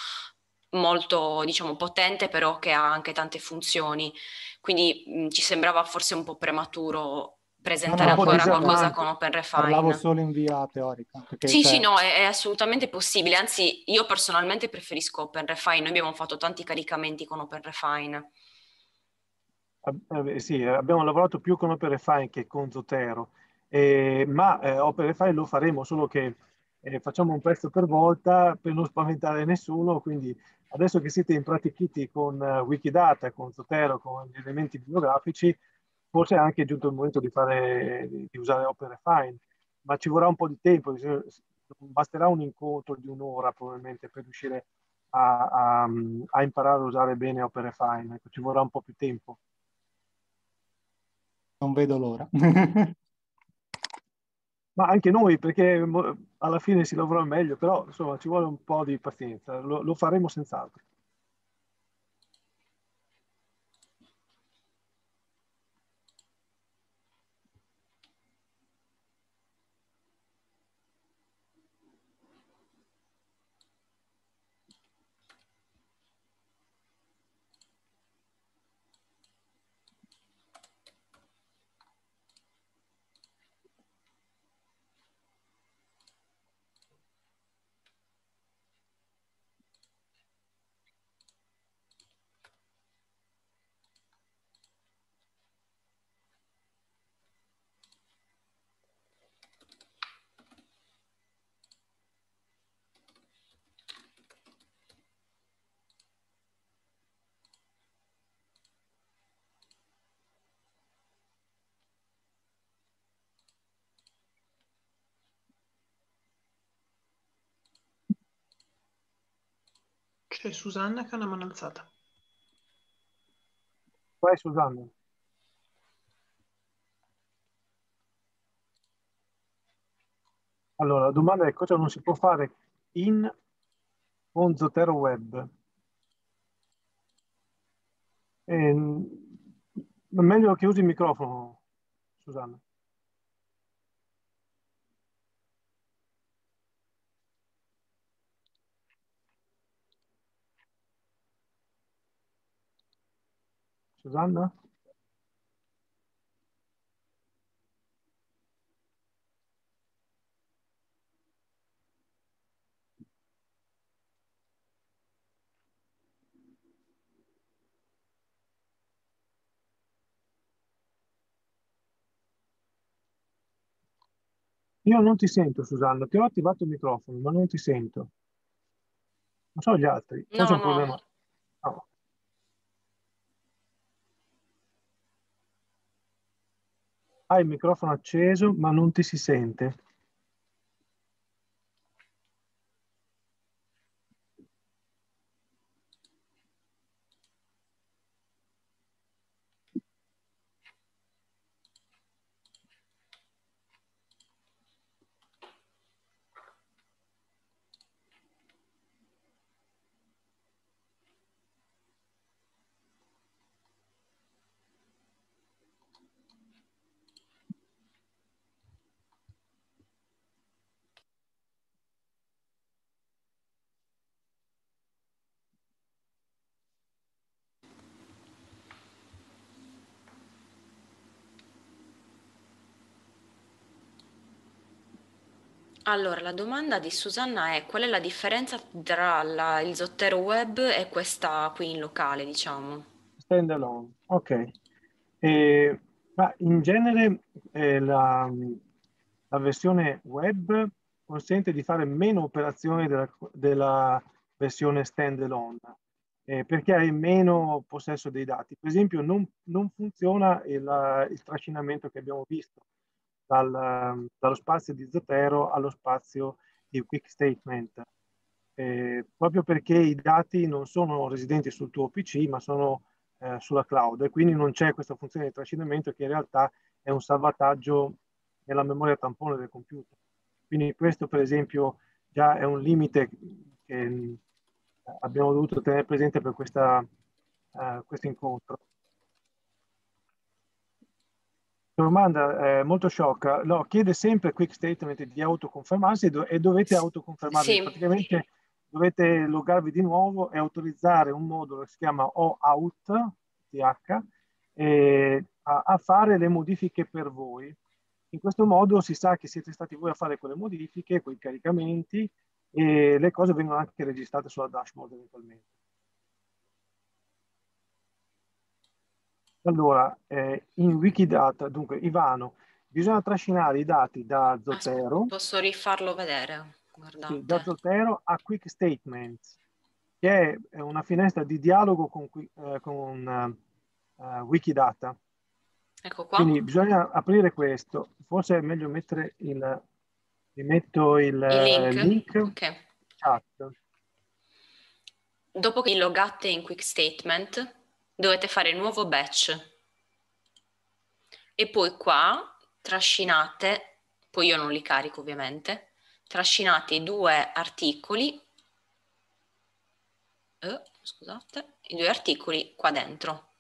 molto diciamo potente però che ha anche tante funzioni quindi mh, ci sembrava forse un po' prematuro presentare no, ancora qualcosa con OpenRefine parlavo solo in via teorica sì c'è... sì no è, è, assolutamente possibile anzi io personalmente preferisco OpenRefine noi abbiamo fatto tanti caricamenti con OpenRefine eh, sì abbiamo lavorato più con OpenRefine che con Zotero eh, ma eh, OpenRefine lo faremo solo che eh, facciamo un pezzo per volta per non spaventare nessuno, quindi adesso che siete impratichiti con uh, Wikidata, con Zotero, con gli elementi bibliografici, forse è anche giunto il momento di, fare, di usare OpenRefine, ma ci vorrà un po' di tempo, basterà un incontro di un'ora probabilmente per riuscire a, a, a imparare a usare bene OpenRefine, ecco, ci vorrà un po' più tempo. Non vedo l'ora. ma anche noi perché alla fine si lavora meglio, però insomma ci vuole un po' di pazienza, lo, lo faremo senz'altro. C'è Susanna che ha una mano alzata. Vai Susanna. Allora, la domanda è cosa non si può fare in con Zotero Web? Eh, meglio che usi il microfono, Susanna. Susanna? Io non ti sento, Susanna. Ti ho attivato il microfono, ma non ti sento. Non so gli altri. No, C'è un problema? No. Hai il microfono acceso, ma non ti si sente. Allora, la domanda di Susanna è qual è la differenza tra la, il Zotero web e questa qui in locale, diciamo? Standalone, ok. Eh, ma in genere eh, la, la, versione web consente di fare meno operazioni della, della versione standalone eh, perché hai meno possesso dei dati. Per esempio non, non funziona il, il trascinamento che abbiamo visto dal, dallo spazio di Zotero allo spazio di Quick Statement, eh, proprio perché i dati non sono residenti sul tuo PC, ma sono eh, sulla cloud e quindi non c'è questa funzione di trascinamento che in realtà è un salvataggio nella memoria tampone del computer. Quindi questo per esempio già è un limite che abbiamo dovuto tenere presente per questa, uh, questo incontro. Domanda eh, molto sciocca. No, chiede sempre quick statement di autoconfermarsi e, do- e dovete autoconfermarvi. Sì. Praticamente dovete loggarvi di nuovo e autorizzare un modulo che si chiama OAuth TH, eh, a, a, fare le modifiche per voi. In questo modo si sa che siete stati voi a fare quelle modifiche, quei caricamenti e le cose vengono anche registrate sulla dashboard eventualmente. Allora, eh, in Wikidata, dunque, Ivano, bisogna trascinare i dati da Zotero. Posso rifarlo vedere? Sì, da Zotero a Quick Statements, che è una finestra di dialogo con, eh, con uh, Wikidata. Ecco qua. Quindi bisogna aprire questo. Forse è meglio mettere il... Vi metto il, il link. link okay. Dopo che logate in Quick Statement, dovete fare nuovo batch. E poi qua trascinate, poi io non li carico ovviamente, trascinate i due articoli, eh, scusate, i due articoli qua dentro.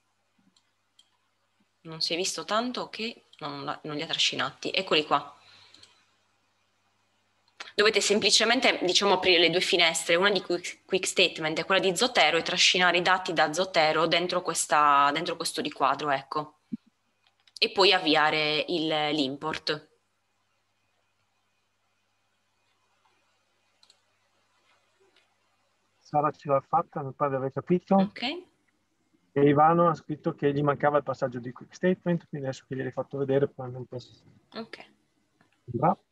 Non si è visto tanto che non, non li ha trascinati, eccoli qua dovete semplicemente diciamo, aprire le due finestre, una di quick, quick, Statement e quella di Zotero e trascinare i dati da Zotero dentro, questa, dentro questo riquadro, ecco. E poi avviare il, l'import. Sara ce l'ha fatta, mi pare di aver capito. Ok. E Ivano ha scritto che gli mancava il passaggio di quick statement, quindi adesso che gliel'hai fatto vedere probabilmente... Ok. Bravo.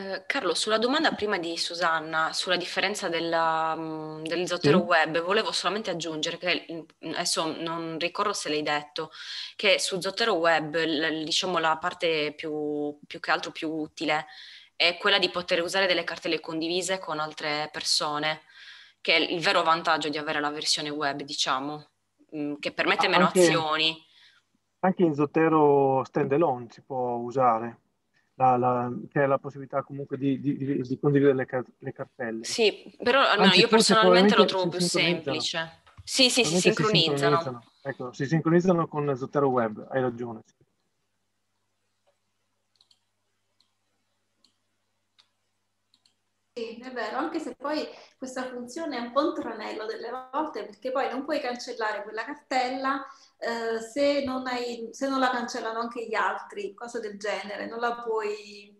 Eh, Carlo, sulla domanda prima di Susanna, sulla differenza della, mm, del Zotero sì. web, volevo solamente aggiungere che mm, adesso non ricordo se l'hai detto, che su Zotero web, l- diciamo la parte più, più che altro più utile è quella di poter usare delle cartelle condivise con altre persone, che è il vero vantaggio di avere la versione web, diciamo, mm, che permette meno anche, azioni. Anche in Zotero standalone si può usare la, la, che è la possibilità comunque di, di, di condividere le, car- le, cartelle. Sì, però no, io personalmente lo trovo più semplice. Sì, sì, si sincronizzano. si sincronizzano. Ecco, si sincronizzano con Zotero Web, hai ragione. Sì, è vero, anche se poi questa funzione è un po' un tranello delle volte perché poi non puoi cancellare quella cartella eh, se, non hai, se, non la cancellano anche gli altri, cose del genere, non la puoi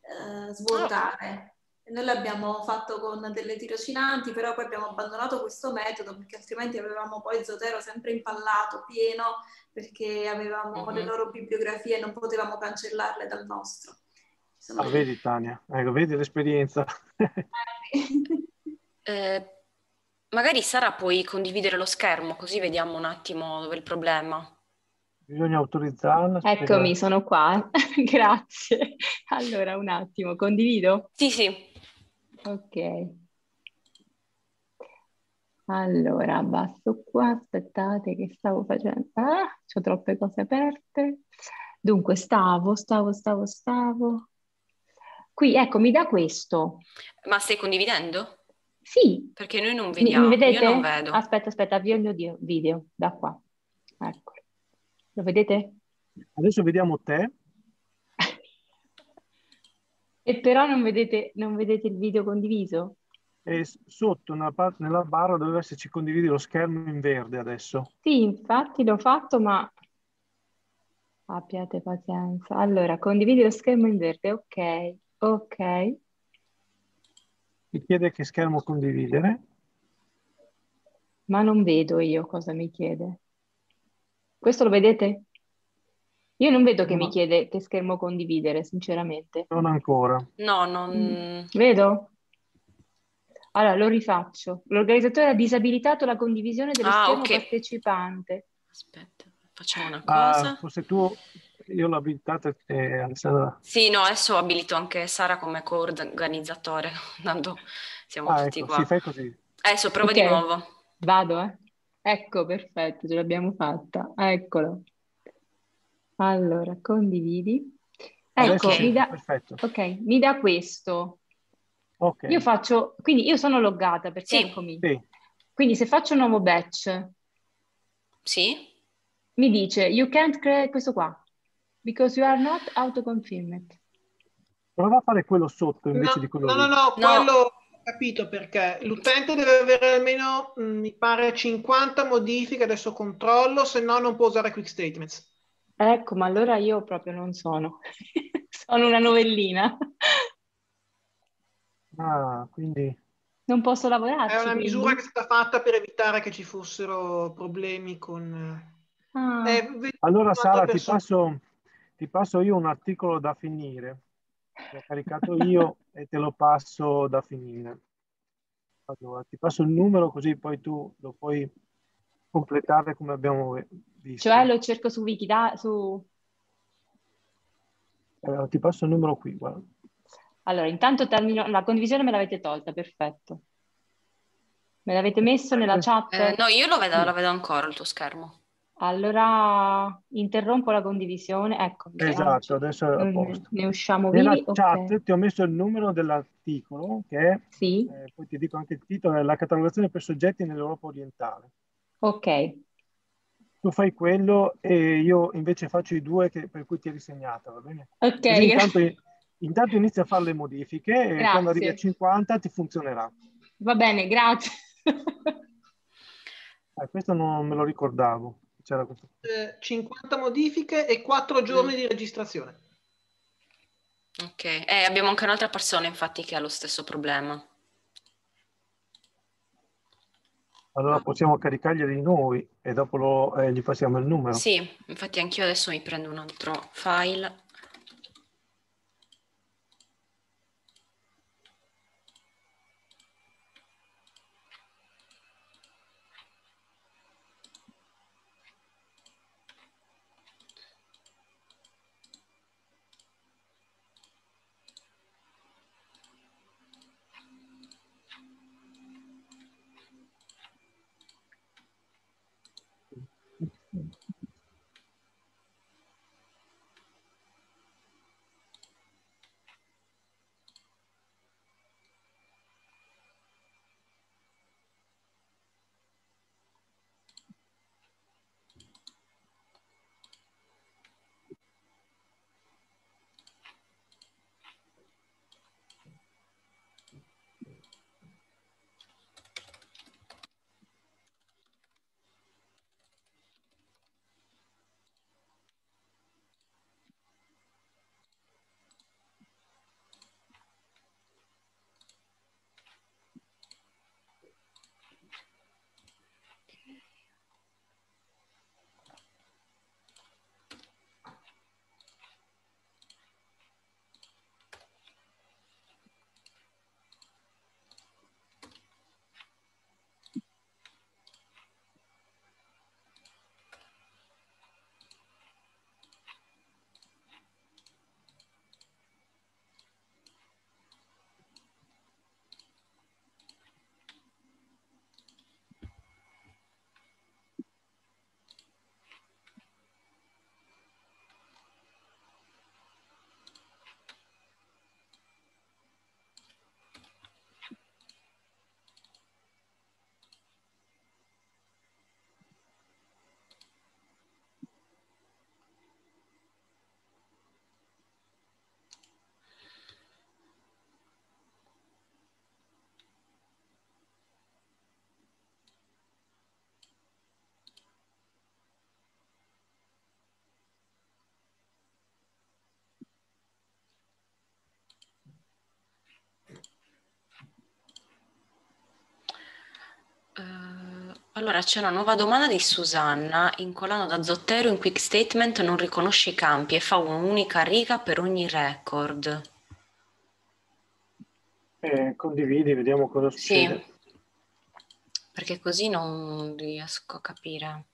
eh, svuotare. Oh. Noi l'abbiamo fatto con delle tirocinanti, però poi abbiamo abbandonato questo metodo perché altrimenti avevamo poi Zotero sempre impallato, pieno, perché avevamo uh-huh. le loro bibliografie e non potevamo cancellarle dal nostro. Ah, vedi Tania, ecco, vedi l'esperienza. eh, Magari Sara puoi condividere lo schermo così vediamo un attimo dove è il problema. Bisogna autorizzarla. Eccomi, sono qua. Grazie. Allora, un attimo, condivido? Sì, sì. Ok. Allora, abbasso qua, aspettate che stavo facendo. Ah, ho troppe cose aperte. Dunque, stavo, stavo, stavo, stavo. qui, ecco, mi dà questo. Ma stai condividendo? Sì. Perché noi non Mi, vediamo, mi vedete? io non vedo. Aspetta, aspetta, avvio il mio dio- video da qua. Ecco. Lo vedete? Adesso vediamo te. E però non vedete, non vedete il video condiviso? E sotto nella, par- nella barra doveva esserci condividi lo schermo in verde adesso. Sì, infatti l'ho fatto, ma abbiate pazienza. Allora, condividi lo schermo in verde, ok, ok. Ti chiede che schermo condividere. Ma non vedo io cosa mi chiede. Questo lo vedete? Io non vedo che No. mi chiede che schermo condividere, sinceramente. Non ancora. No, non... Vedo? Allora, lo rifaccio. L'organizzatore ha disabilitato la condivisione dello Ah, schermo ok. partecipante. Aspetta, facciamo una Ah, cosa. forse tu, io l'ho abilitata e Alessandra. Sì, no, adesso abilito anche Sara come coorganizzatore, tanto siamo Ah, tutti ecco, qua. sì, fai così. Adesso prova Ok. di nuovo. Vado, eh? Ecco, perfetto, ce l'abbiamo fatta. Eccolo. Allora, condividi. Ecco, sì, mi dà, perfetto. ok, mi dà questo. Ok. Io faccio, quindi io sono loggata perché Sì. eccomi. Sì. Quindi se faccio un nuovo batch, Sì? mi dice you can't create questo qua because you are not autoconfirmed. Prova a fare quello sotto invece No, di quello no, no, lì. no, No. quello ho capito perché l'utente deve avere almeno, mh, mi pare, 50 modifiche, adesso controllo, se no non può usare quick statements. Ecco, ma allora io proprio non sono. sono una novellina. Ah, quindi Non posso lavorarci. È una quindi. misura che è stata fatta per evitare che ci fossero problemi con... Ah, eh, allora Sara ti persone- passo, ti passo io un articolo da finire. L'ho caricato io e te lo passo da finire. Allora, ti passo il numero così poi tu lo puoi completare come abbiamo visto. cioè lo cerco su Wikida, su... Allora, ti passo il numero qui, guarda. Allora, intanto termino... La condivisione me l'avete tolta, perfetto. Me l'avete messo nella chat? Eh, no, io lo vedo, Sì. lo vedo ancora il tuo schermo. Allora interrompo la condivisione. Ecco, Esatto, adesso è a ne, posto. ne usciamo Nella vivi. ok. chat ti ho messo il numero dell'articolo che è, Sì, eh, poi ti dico anche il titolo, è la catalogazione per soggetti nell'Europa orientale. ok. Tu fai quello e io invece faccio i due che- per cui ti eri segnata, va bene? Ok, intanto, intanto inizia a fare le modifiche e Grazie. quando arrivi a 50 ti funzionerà. va bene, grazie. Eh, questo non me lo ricordavo. C'era questo. eh, 50 modifiche e 4 giorni Mm. di registrazione. Ok, eh, abbiamo anche un'altra persona infatti che ha lo stesso problema. Allora possiamo caricarglieli noi e dopo lo- eh, gli passiamo il numero. Sì, infatti anch'io adesso mi prendo un altro file. Uh, allora c'è una nuova domanda di Susanna. Incolando da Zottero in quick statement non riconosce i campi e fa un'unica riga per ogni record. Eh, condividi, vediamo cosa succede. Sì, perché così non riesco a capire.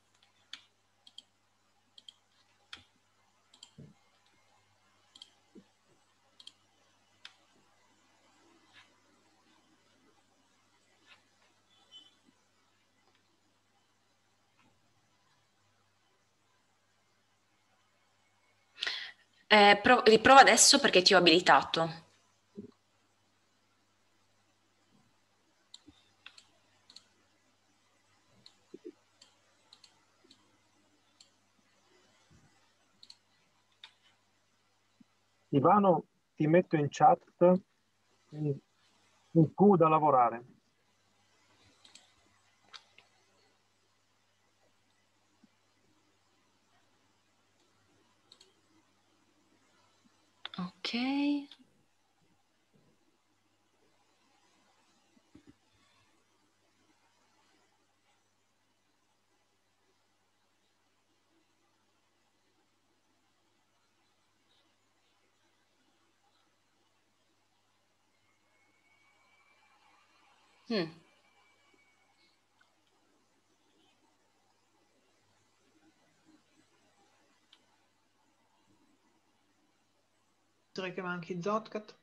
Eh, pro- riprova adesso perché ti ho abilitato. Ivano, ti metto in chat un Q da lavorare. Ok. Mm. Direi che manchi Zotcat?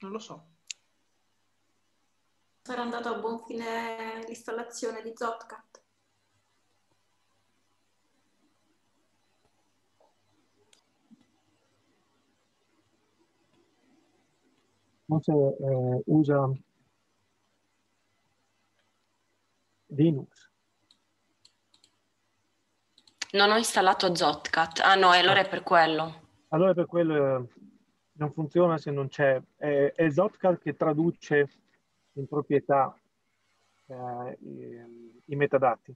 Non lo so. Sarà andato a buon fine l'installazione di Zotcat. Forse eh, usa Linux. Non ho installato Zotcat. Ah no, allora è per quello. Allora per quello eh, non funziona se non c'è. È, è Zotcat che traduce in proprietà eh, i, i metadati.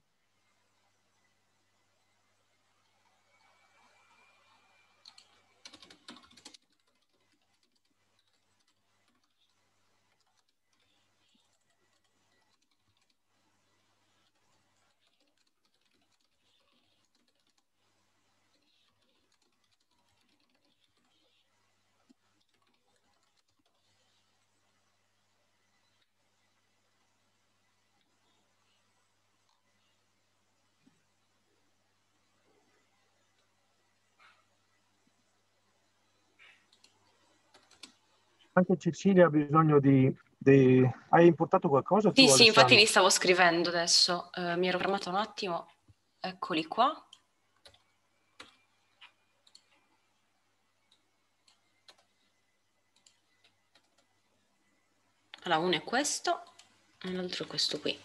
Anche Cecilia ha bisogno di, di... Hai importato qualcosa? Sì, tu, sì, infatti li stavo scrivendo adesso. Uh, mi ero fermato un attimo. Eccoli qua. Allora, uno è questo e l'altro è questo qui.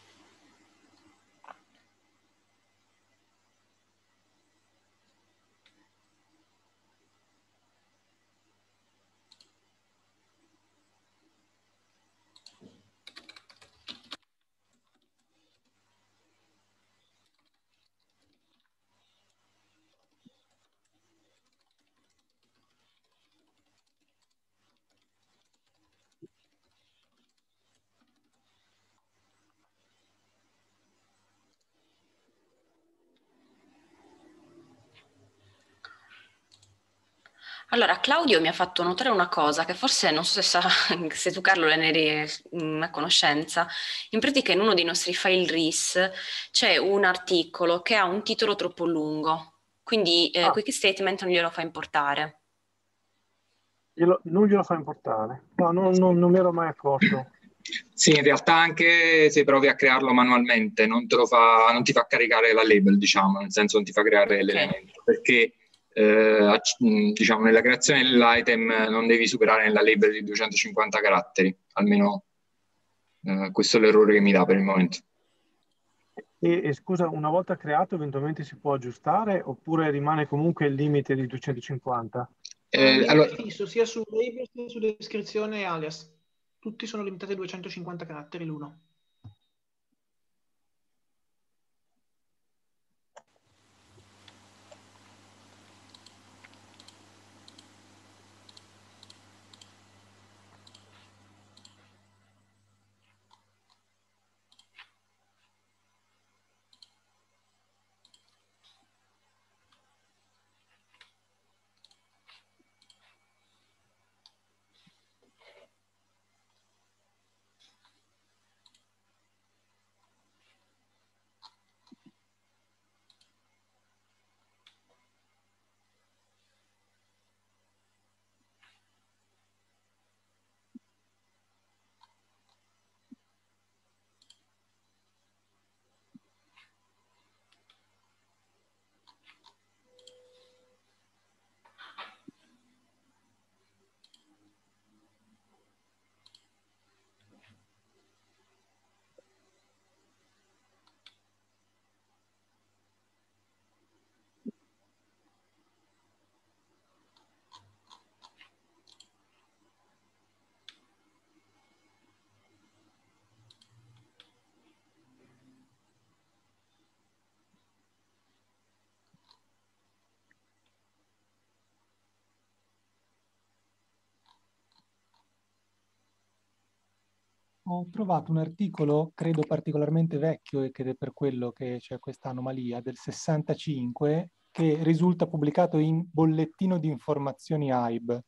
Allora, Claudio mi ha fatto notare una cosa che forse non so se, sa, se tu Carlo ne eri mm, a conoscenza. In pratica in uno dei nostri file RIS c'è un articolo che ha un titolo troppo lungo, quindi eh, ah. Quick Statement non glielo fa importare. Glielo, non glielo fa importare? No, non, non, non mi ero mai accorto. Sì, in realtà anche se provi a crearlo manualmente non, fa, non ti fa caricare la label, diciamo, nel senso non ti fa creare okay. l'elemento, perché eh, diciamo, nella creazione dell'item non devi superare nella label di 250 caratteri, almeno eh, questo è l'errore che mi dà per il momento. E, e, scusa, una volta creato eventualmente si può aggiustare oppure rimane comunque il limite di 250? Eh, allora... fisso sia su label sia su descrizione alias. Tutti sono limitati a 250 caratteri l'uno. Ho trovato un articolo, credo particolarmente vecchio e che è per quello che c'è questa anomalia, del 65, che risulta pubblicato in bollettino di informazioni AIB.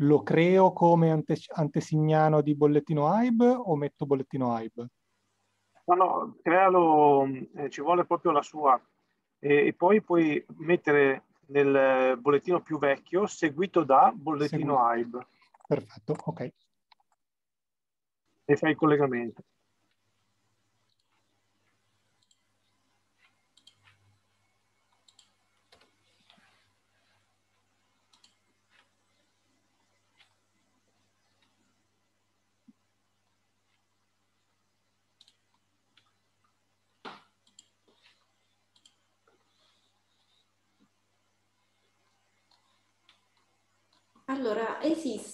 Lo creo come ante antesignano di bollettino AIB o metto bollettino AIB? No, no, crealo, eh, ci vuole proprio la sua. E, e, poi puoi mettere nel bollettino più vecchio seguito da bollettino Seguito. AIB. Perfetto, ok. E fai il collegamento. Allora,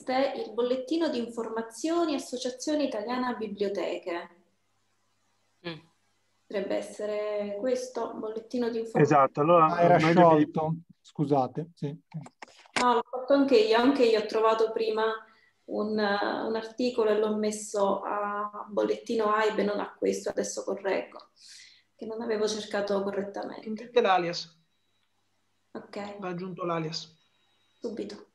esiste il bollettino di informazioni Associazione Italiana Biblioteche. Mm. Potrebbe essere questo, bollettino di informazioni. Esatto, allora... Ah, era sciolto, di... scusate. Sì. No, l'ho fatto anche io, anche io ho trovato prima un, un articolo e l'ho messo a bollettino AIB e non a questo, adesso correggo, che non avevo cercato correttamente. Mettete l'alias. Ok. Va aggiunto l'alias. Subito.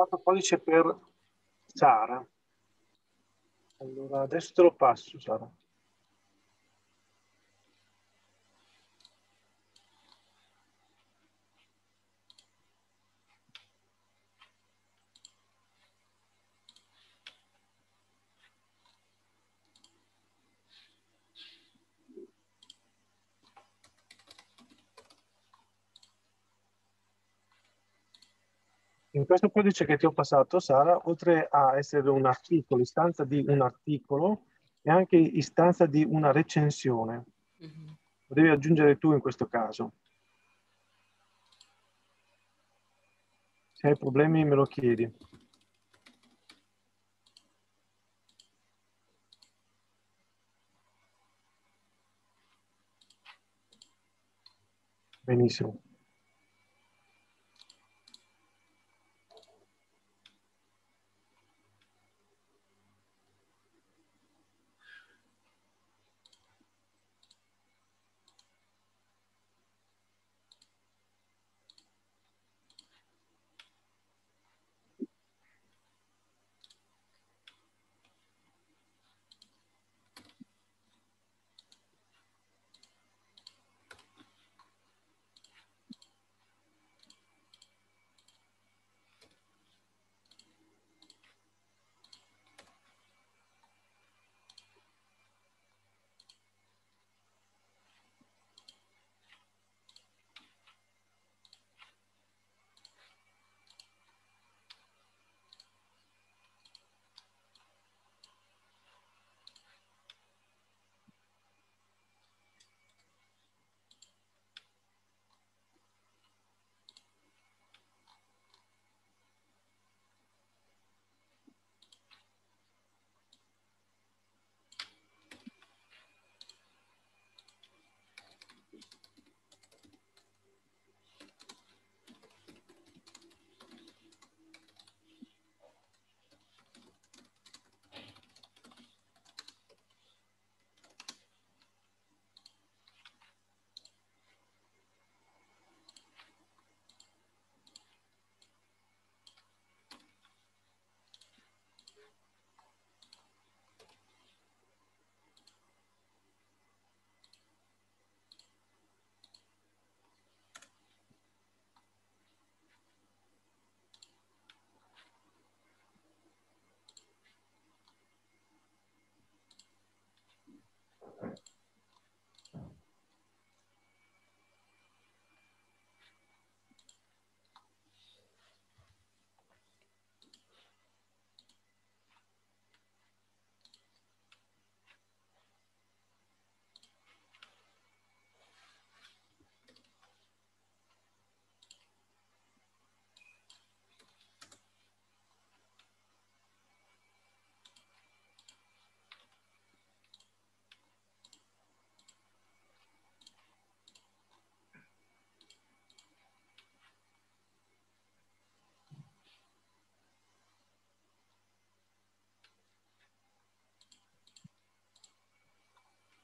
Trovato pollice per Sara. Allora, adesso te lo passo, Sara. Questo codice che ti ho passato, Sara, oltre a essere un articolo, istanza di un articolo, è anche istanza di una recensione. Mm-hmm. Lo devi aggiungere tu in questo caso. Se hai problemi me lo chiedi. Benissimo.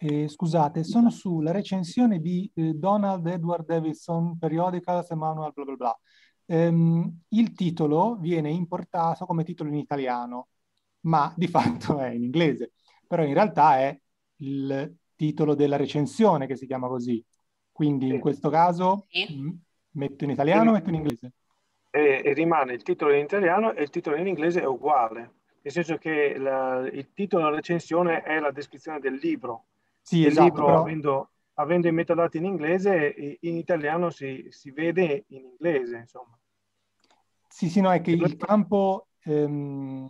Eh, scusate, sono sulla recensione di eh, Donald Edward Davidson, Periodicals e Manual bla bla bla. Ehm, il titolo viene importato come titolo in italiano, ma di fatto è in inglese, però in realtà è il titolo della recensione che si chiama così. Quindi in questo caso sì. m- metto in italiano o metto in inglese? E, e, rimane il titolo in italiano e il titolo in inglese è uguale, nel senso che la, il titolo della recensione è la descrizione del libro sì, il esatto, libro, però... avendo, avendo, i metadati in inglese, in italiano si, si vede in inglese, insomma. Sì, sì, no, è che il campo, ehm,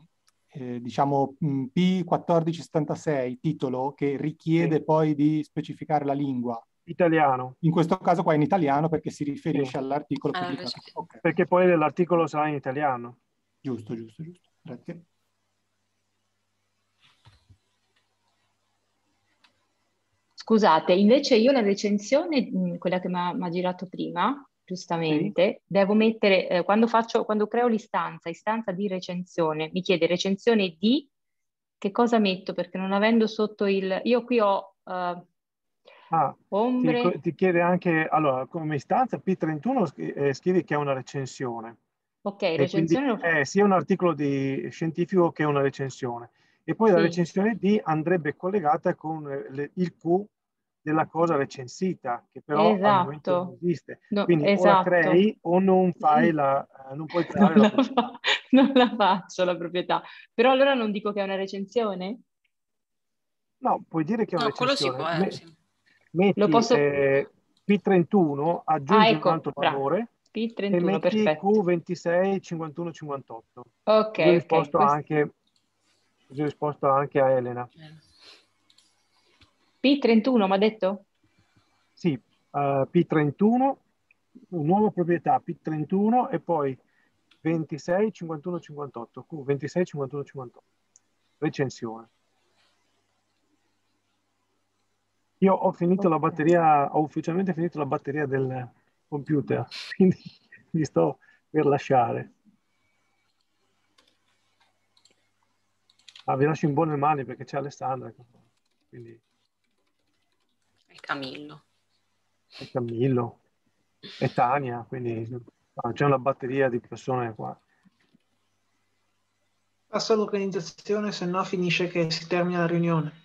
eh, diciamo, P1476, titolo, che richiede sì. poi di specificare la lingua. Italiano. In questo caso qua è in italiano perché si riferisce sì. all'articolo ah, pubblicato. Okay. Perché poi l'articolo sarà in italiano. Giusto, giusto, giusto. Grazie. Scusate, invece io la recensione, quella che mi ha girato prima, giustamente, sì. devo mettere, eh, quando, faccio, quando creo l'istanza, istanza di recensione, mi chiede recensione di, che cosa metto? Perché non avendo sotto il... Io qui ho... Uh, ah, ombre... Ti, ti, chiede anche, allora, come istanza P31 eh, scrivi che è una recensione. Ok, recensione... Quindi, è sia un articolo di scientifico che una recensione. E poi sì. la recensione D andrebbe collegata con le, il Q della cosa recensita, che però esatto. al momento non esiste. No, Quindi esatto. o la esatto. crei o non fai la, eh, non puoi creare non la, la fa, non la faccio la proprietà. Però allora non dico che è una recensione? No, puoi dire che è una no, recensione. quello si può, eh, Metti, Lo posso... eh, P31, aggiungi ah, ecco, un altro valore P31, perfetto. Q26 51 58. Ok, ho risposto, okay. anche, così ho risposto anche a Elena. P31, mi ha detto? Sì, uh, P31, nuova proprietà P31 e poi 26 51 58. Q26 51 58. Recensione. Io ho finito la batteria, ho ufficialmente finito la batteria del computer, quindi mi sto per lasciare. Ah, vi lascio in buone mani perché c'è Alessandra. Quindi... Camillo. E Camillo. E Tania, quindi ah, c'è una batteria di persone qua. Passa l'organizzazione, se no finisce che si termina la riunione.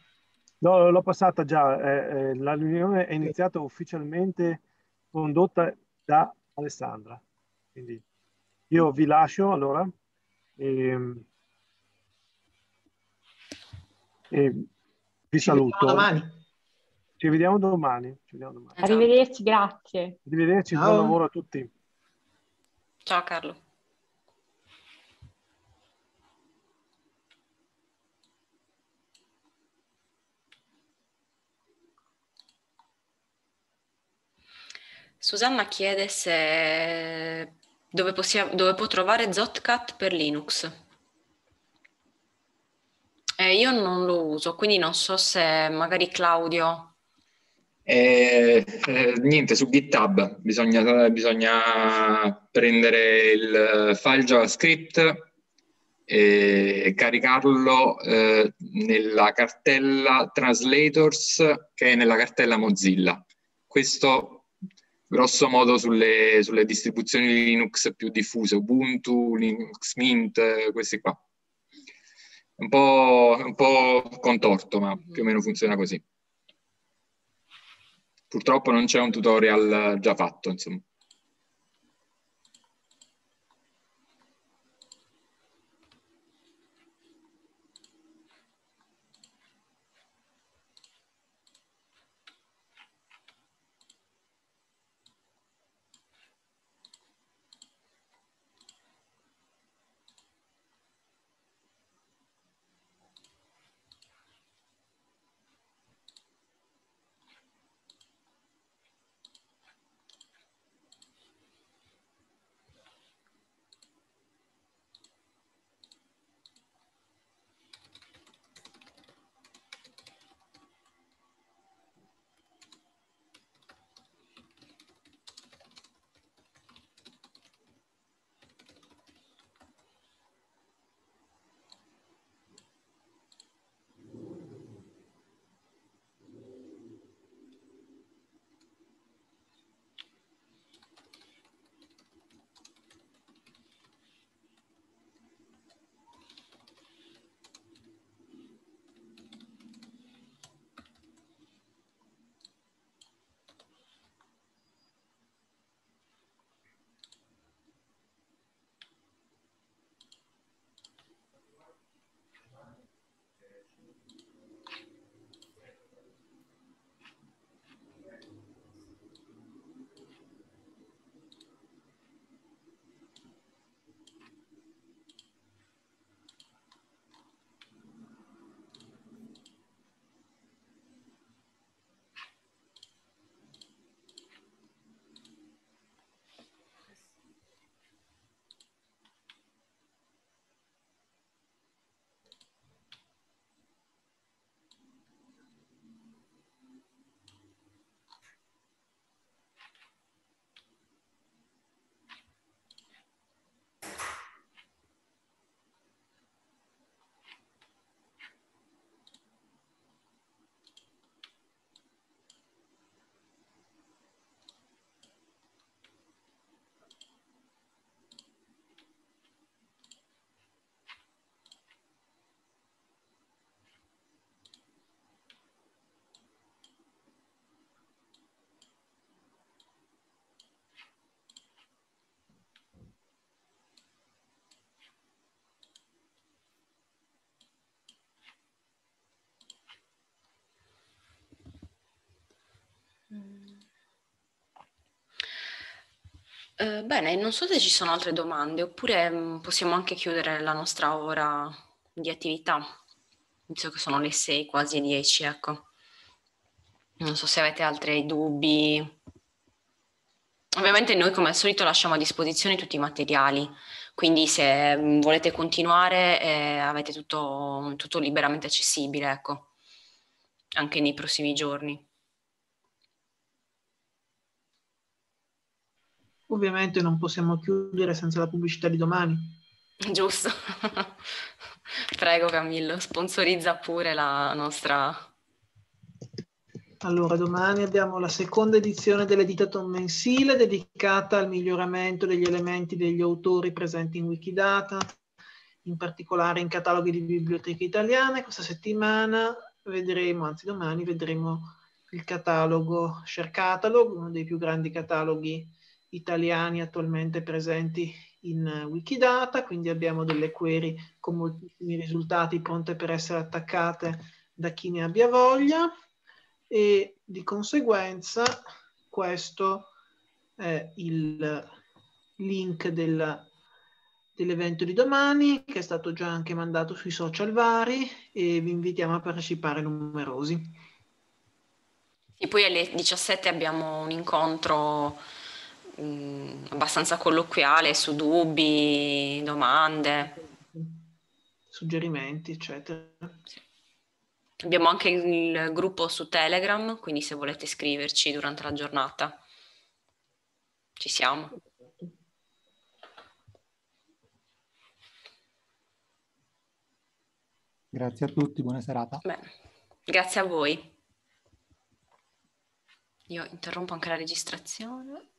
No, l'ho passata già. Eh, eh, la riunione è iniziata ufficialmente condotta da Alessandra. Quindi io vi lascio allora e, e vi Ci saluto. Ci vediamo domani. Ci vediamo domani. Esatto. Arrivederci, grazie. Arrivederci, Ciao. buon lavoro a tutti. Ciao Carlo. Susanna chiede se dove, possiamo, dove può trovare Zotcat per Linux. Eh, io non lo uso, quindi non so se magari Claudio. Eh, eh, niente, su GitHub bisogna, bisogna prendere il file JavaScript e caricarlo eh, nella cartella Translators che è nella cartella Mozilla. Questo grosso modo sulle, sulle distribuzioni Linux più diffuse, Ubuntu, Linux Mint, eh, questi qua. Un po', un po' contorto, ma più o meno funziona così. Purtroppo non c'è un tutorial già fatto, insomma. Mm. Eh, bene, non so se ci sono altre domande oppure mm, possiamo anche chiudere la nostra ora di attività, visto che sono le 6, quasi 10, ecco. Non so se avete altri dubbi. Ovviamente noi come al solito lasciamo a disposizione tutti i materiali, quindi se mm, volete continuare eh, avete tutto, tutto liberamente accessibile, ecco, anche nei prossimi giorni. Ovviamente non possiamo chiudere senza la pubblicità di domani. Giusto. Prego Camillo, sponsorizza pure la nostra... Allora, domani abbiamo la seconda edizione dell'editato mensile dedicata al miglioramento degli elementi degli autori presenti in Wikidata, in particolare in cataloghi di biblioteche italiane. Questa settimana vedremo, anzi domani vedremo il catalogo Share Catalog, uno dei più grandi cataloghi italiani attualmente presenti in Wikidata, quindi abbiamo delle query con moltissimi risultati pronte per essere attaccate da chi ne abbia voglia e di conseguenza questo è il link del, dell'evento di domani che è stato già anche mandato sui social vari e vi invitiamo a partecipare numerosi. E poi alle 17 abbiamo un incontro mh, mm, abbastanza colloquiale su dubbi, domande. Suggerimenti, eccetera. Sì. Abbiamo anche il gruppo su Telegram, quindi se volete scriverci durante la giornata, ci siamo. Grazie a tutti, buona serata. Bene. Grazie a voi. Io interrompo anche la registrazione.